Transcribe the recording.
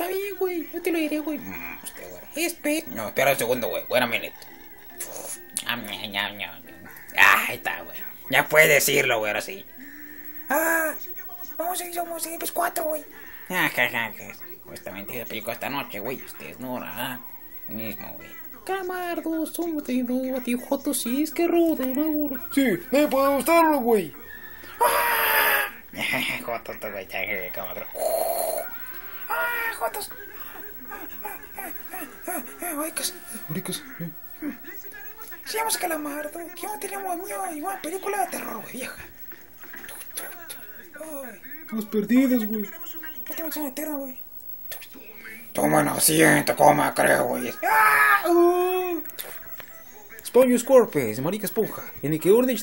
Está bien, güey. Yo te lo diré, güey. Mm, usted, güey. Espera. No, espera un segundo, güey. Buena minute. Ah, ahí está, güey. Ya puedes decirlo, güey, ahora sí. Ah, vamos a ir, somos pues cuatro, güey. Ah, ja, ja, ja. Justamente se pico esta noche, güey. Ustedes no, ah. Mismo, güey. Camardo, somos de nuevo, tío Joto, sí, es que rudo, rudo. Sí, me puede gustarlo, güey. Jotos, güey, camardo. Ah, Jotos. Oicas. Uricas. Se llama Calamardo. ¿Qué no tenemos miedo? Igual película de terror, güey, vieja. Estamos perdidos, güey. no te vas a meter, güey. Toma no siento, coma, creo, güey. ¡Ah! Uh. Esponjo Scorpions, marica esponja. En el que orden.